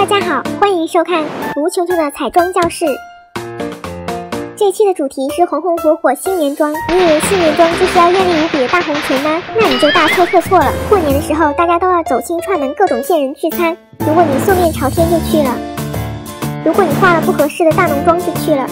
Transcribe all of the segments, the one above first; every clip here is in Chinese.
大家好，欢迎收看吴琼琼的彩妆教室。这期的主题是红红火火新年妆。你以为新年妆就是要艳丽无比的大红裙吗？那你就大错特错了。过年的时候，大家都要走亲串门，各种见人聚餐。如果你素面朝天就去了，如果你化了不合适的大浓妆就去了。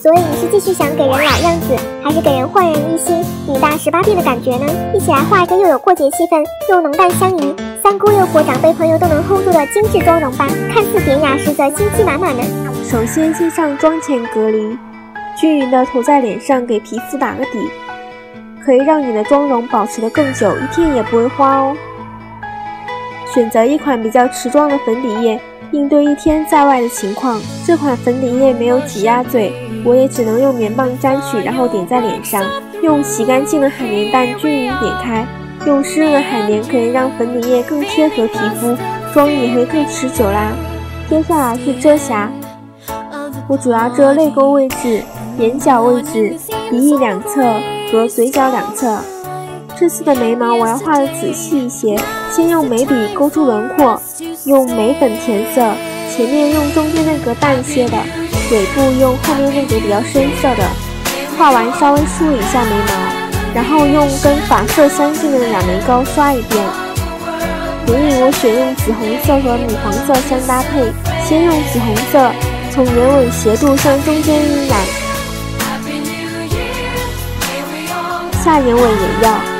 所以你是继续想给人老样子，还是给人焕然一新、女大十八变的感觉呢？一起来画一个又有过节气氛，又浓淡相宜，三姑六婆、长辈朋友都能 hold 住的精致妆容吧！看似典雅，实则心机满满的。首先，先上妆前隔离，均匀的涂在脸上，给皮肤打个底，可以让你的妆容保持的更久，一天也不会花哦。选择一款比较持妆的粉底液，应对一天在外的情况。这款粉底液没有挤压嘴。我也只能用棉棒沾取，然后点在脸上，用洗干净的海绵蛋均匀点开。用湿润的海绵可以让粉底液更贴合皮肤，妆也会更持久啦。接下来是遮瑕，我主要遮泪沟位置、眼角位置、鼻翼两侧和嘴角两侧。这次的眉毛我要画的仔细一些，先用眉笔勾出轮廓，用眉粉填色，前面用中间那格淡些的。尾部用后面那个比较深色的，画完稍微梳理一下眉毛，然后用跟发色相近的染眉膏刷一遍。眼影我选用紫红色和米黄色相搭配，先用紫红色从眼尾斜度向中间晕染，下眼尾也要，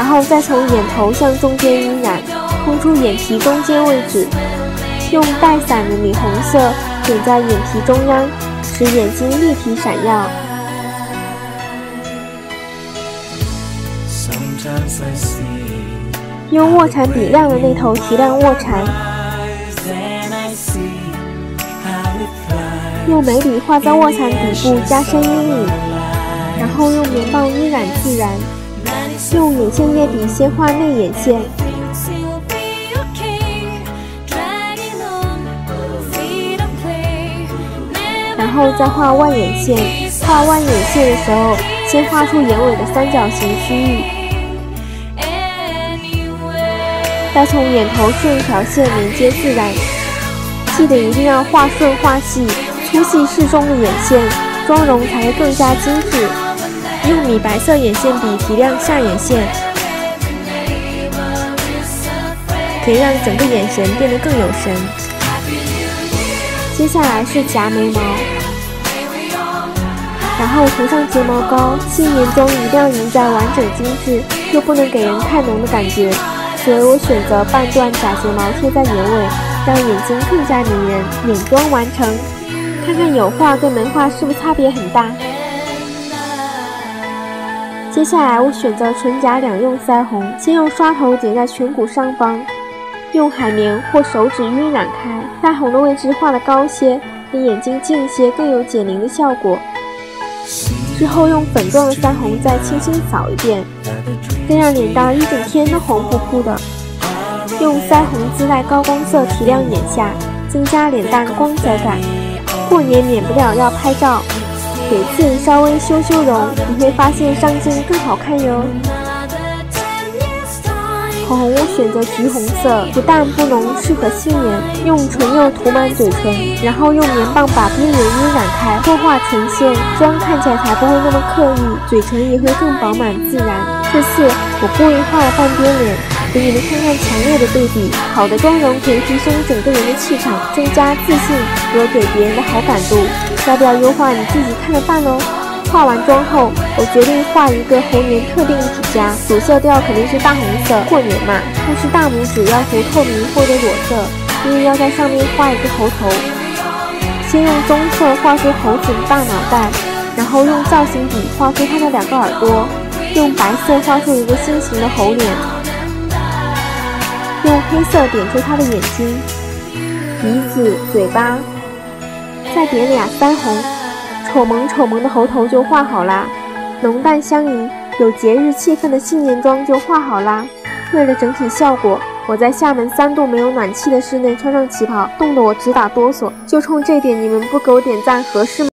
然后再从眼头向中间晕染，空出眼皮中间位置，用带伞的米红色。点在眼皮中央，使眼睛立体闪耀。用卧蚕笔亮的那头提亮卧蚕。用眉笔画在卧蚕底部，加深阴影，然后用棉棒晕染自然。用眼线液笔先画内眼线。然后再画外眼线，画外眼线的时候，先画出眼尾的三角形区域，再从眼头顺一条线连接自然。记得一定要画顺画细，粗细适中的眼线，妆容才会更加精致。用米白色眼线笔提亮下眼线，可以让整个眼神变得更有神。接下来是夹眉毛。然后涂上睫毛膏，新年妆一定要赢在完整精致，又不能给人太浓的感觉，所以我选择半段假睫毛贴在眼尾，让眼睛更加迷人。眼妆完成，看看有画跟没画是不是差别很大？接下来我选择唇颊两用腮红，先用刷头点在颧骨上方，用海绵或手指晕染开，腮红的位置画的高些，离眼睛近些更有减龄的效果。之后用粉状的腮红再轻轻扫一遍，这样脸蛋一整天都红扑扑的。用腮红自带高光色提亮眼下，增加脸蛋光泽感。过年免不了要拍照，给自己稍微修修容，你会发现上镜更好看哟。口红我选择橘红色，不淡不浓，适合新年。用唇釉涂满嘴唇，然后用棉棒把边缘晕染开，多画唇线，妆看起来才不会那么刻意，嘴唇也会更饱满自然。这次我故意画了半边脸，给你们看看强烈的对比。好的妆容可以提升整个人的气场，增加自信和给别人的好感度。要不要优化，你自己看着办喽。化完妆后，我决定画一个猴年特定指甲，主色调肯定是大红色，过年嘛。但是大拇指要涂透明或者裸色，因为要在上面画一个猴头。先用棕色画出猴子的大脑袋，然后用造型笔画出它的两个耳朵，用白色画出一个心形的猴脸，用黑色点出它的眼睛、鼻子、嘴巴，再点俩腮红。丑萌丑萌的猴头就画好啦，浓淡相宜、有节日气氛的新年妆就画好啦。为了整体效果，我在厦门三度没有暖气的室内穿上旗袍，冻得我直打哆嗦。就冲这点，你们不给我点赞合适吗？